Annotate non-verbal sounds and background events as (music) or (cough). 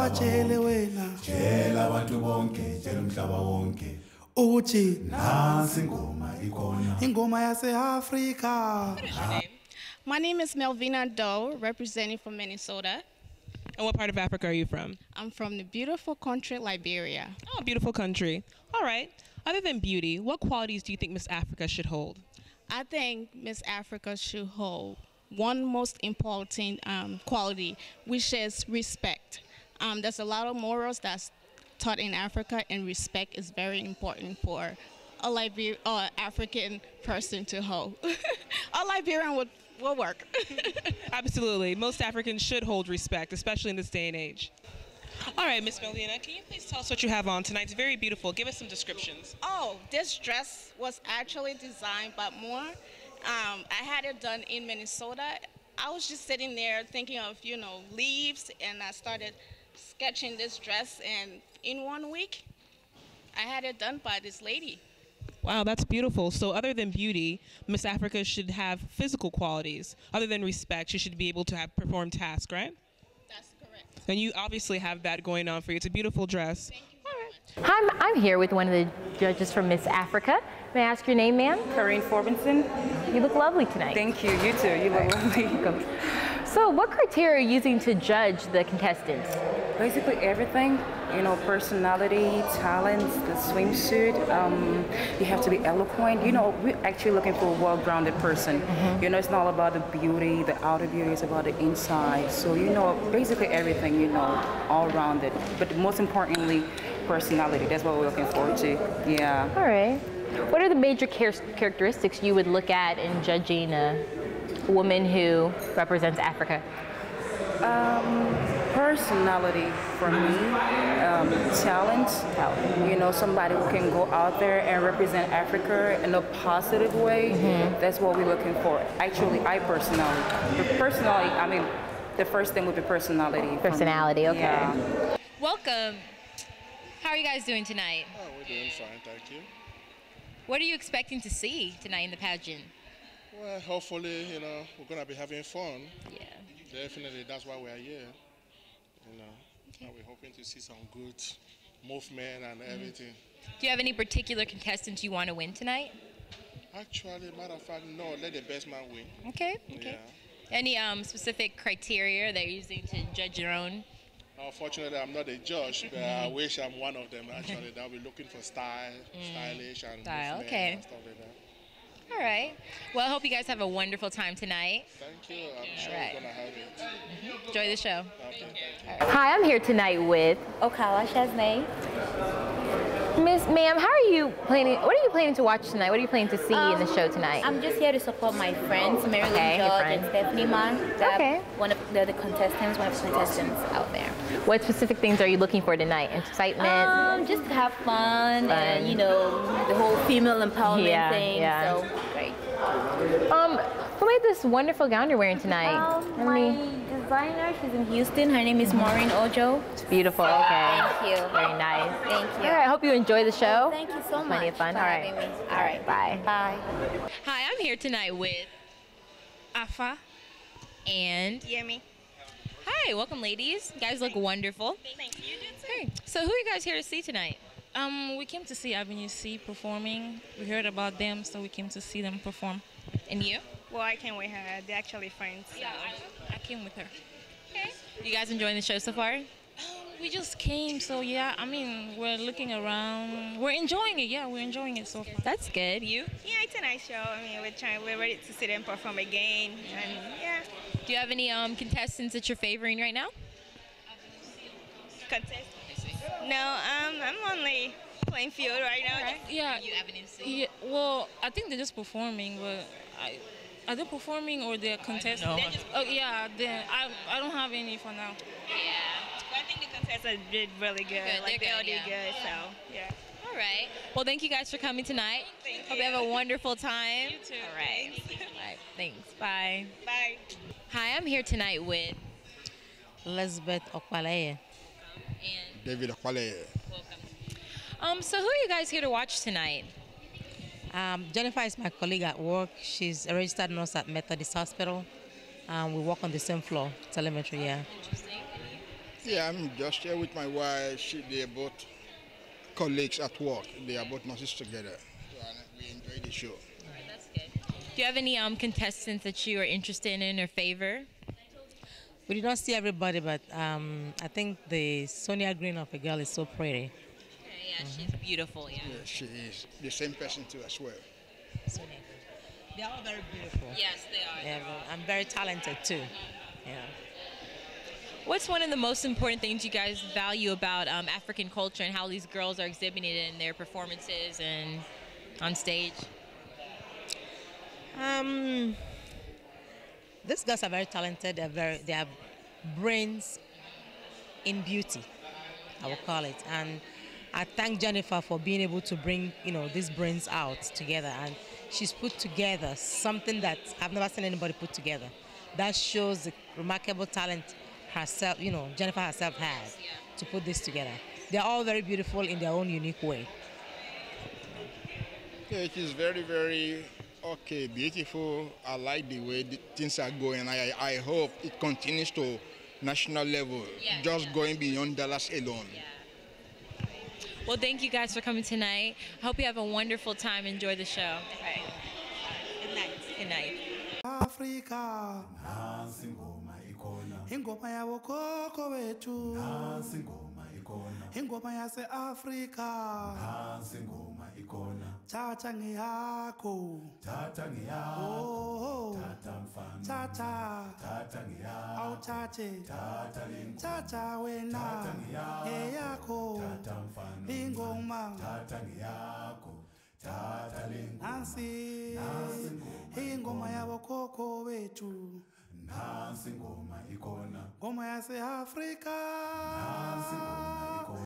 batshele wena tshela abantu bonke tshela umhlaba wonke ukuthi nansi ingoma ikhona ingoma yaseAfrika My name is Melvina Doe, representing from Minnesota. And what part of Africa are you from? I'm from the beautiful country Liberia. Oh, beautiful country. All right. Other than beauty, what qualities do you think Miss Africa should hold? I think Miss Africa should hold one most important um, quality, which is respect. Um, there's a lot of morals that's taught in Africa, and respect is very important for a Liber- uh, African person to hold. (laughs) a Liberian would will work. (laughs) Absolutely. Most Africans should hold respect, especially in this day and age. All right, Miss Melvina, can you please tell us what you have on tonight? It's very beautiful. Give us some descriptions. Oh, this dress was actually designed by Moore. Um, I had it done in Minnesota. I was just sitting there thinking of, you know, leaves, and I started sketching this dress, and in one week, I had it done by this lady. Wow, that's beautiful. So, other than beauty, Miss Africa should have physical qualities. Other than respect, she should be able to have perform tasks, right? That's correct. And you obviously have that going on for you. It's a beautiful dress. Thank you very much. Hi, I'm, I'm here with one of the judges from Miss Africa. May I ask your name, ma'am? Corinne Forbinson. You look lovely tonight. Thank you. You too. You look lovely. So, what criteria are you using to judge the contestants? Basically everything, you know, personality, talents, the swimsuit. Um, you have to be eloquent. You know, we're actually looking for a well-grounded person. You know, it's not about the beauty, the outer beauty. It's about the inside. So you know, basically everything. You know, all rounded. But most importantly, personality. That's what we're looking forward to. Yeah. All right. What are the major char- characteristics you would look at in judging a woman who represents Africa? personality for me, um, talent, you know, somebody who can go out there and represent Africa in a positive way. That's what we're looking for. Actually, I personally, the personality, I mean, the first thing would be personality. Personality, okay. Yeah. Welcome. How are you guys doing tonight? Oh, we're doing fine, thank you. What are you expecting to see tonight in the pageant? Well, hopefully, you know, we're gonna be having fun. Yeah. Definitely, that's why we're here. You know, okay. and we're hoping to see some good movement and everything. Do you have any particular contestants you want to win tonight? Actually, matter of fact, no, let the best man win. Okay. Okay. Yeah. Any um, specific criteria that you're using to judge your own? Unfortunately, I'm not a judge, but I wish I'm one of them. Actually, that we're looking for style, stylish, and Mm. Style, okay. and stuff like that. All right. Well, I hope you guys have a wonderful time tonight. Thank you. I'm sure Alright. we're gonna have it. Mm-hmm. Enjoy the show. Okay, thank you. Hi, I'm here tonight with Okala Shazne. Miss Ma'am. How are you planning? What are you planning to watch tonight? What are you planning to see in the show tonight? I'm just here to support my friends, Okay, your George friends. and Stephanie Mann. Okay. One of they're the contestants, one of the contestants out there. what specific things are you looking for tonight? Excitement. Um, just to have fun, Fun. and you know the whole female empowerment Yeah, thing. yeah. So great. Um, who made this wonderful gown you're wearing tonight? Um, my designer, she's in Houston. Her name is Maureen Ojo. it's beautiful. Okay. Thank you. Very nice. Thank you. All right. I hope you enjoy the show. Thank you so much. Plenty of fun. All right. All right. Bye. Bye. Hi, I'm here tonight with Afa, and Yemi. hi, welcome, ladies. You guys look wonderful. Thank you. Hey, so who are you guys here to see tonight? Um, we came to see Avenue C performing. We heard about them, so we came to see them perform. And you? Well, I can't wait her. They're actually friends. so- I came with her. Okay. You guys enjoying the show so far? We just came, so yeah. I mean, we're looking around. We're enjoying it. Yeah, we're enjoying it so far. That's good. You? Yeah, it's a nice show. I mean, we're trying. We're ready to see them perform again, and yeah, Do you have any um, contestants that you're favoring right now? contest. No, um, I'm only playing field right now. Yeah. You haven't even seen. Yeah. Well, I think they're just performing, but I. Are they performing or they're contesting? know. Oh yeah, then I I don't have any for now. Yeah. But I think the contestants did really good. Good, like they're they all good, did yeah. good. So yeah. All right. Well, thank you guys for coming tonight. Thank Hope you have a wonderful time. You too. All right. All right. Thanks. Bye. Bye. Hi, I'm here tonight with Elizabeth Okwaleye. and David Akwale. welcome. Um, so who are you guys here to watch tonight? Um, Jennifer is my colleague at work. She's a registered nurse at Methodist Hospital. Um, we work on the same floor, telemetry, yeah. Interesting. Yeah, I'm just here with my wife. She, they are both colleagues at work. They are both nurses together. So, and we enjoy the show. that's good Do you have any um, contestants that you are interested in or favor? We did not see everybody, but um, I think the Sonia Green of a girl is so pretty. Yeah, she's beautiful. Yeah. Yeah, she is the same person too as well. Sonia They are all very beautiful. Yes, they are. Yeah, I'm very talented too. Yeah. What's one of the most important things you guys value about um, African culture and how these girls are exhibiting it in their performances and on stage? Um, these girls are very talented. They're very, they have brains in beauty, I will call it. And I thank Jennifer for being able to bring, you know, these brains out together. And she's put together something that I've never seen anybody put together. That shows the remarkable talent herself, you know, Jennifer herself has to put this together. They're all very beautiful in their own unique way. Yeah, it is very, very okay, beautiful. I like the way the things are going. I, I hope it continues to national level, just going beyond Dallas alone. Well, thank you guys for coming tonight. I hope you have a wonderful time. Enjoy the show. All right. Good night. Good night. afrika nansi ingoma ikhona ingoma yabo khokho bethu nansi ingoma ikhona ingoma yase-afrika nansi ingoma ikhona thatha ngeyakho thatha ngeyakho oh thatha mfana thatha thatha ngeyakho awuthathe thatha lengoma thatha wena Thatha ngeyakho. ngeyakho thatha mfana ingoma thatha ngeyakho thatha lengoma nansi Nansi ingoma ingoma yabo khokho bethu nansi ingoma ikhona ngoma yase-afrika